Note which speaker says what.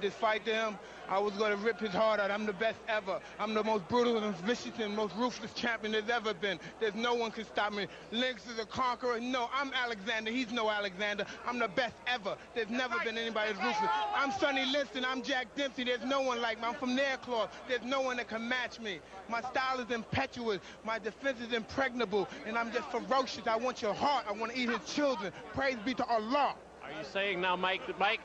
Speaker 1: this fight to him, I was going to rip his heart out. I'm the best ever. I'm the most brutal and vicious and most ruthless champion there's ever been. There's no one can stop me. Lennox is a conqueror. No, I'm Alexander. He's no Alexander. I'm the best ever. There's never been anybody as ruthless. I'm Sonny Liston. I'm Jack Dempsey. There's no one like me. I'm from Nairclaw. There's no one that can match me. My style is impetuous. My defense is impregnable. And I'm just ferocious. I want your heart. I want to eat his children. Praise be to Allah.
Speaker 2: Are you saying now, Mike, Mike,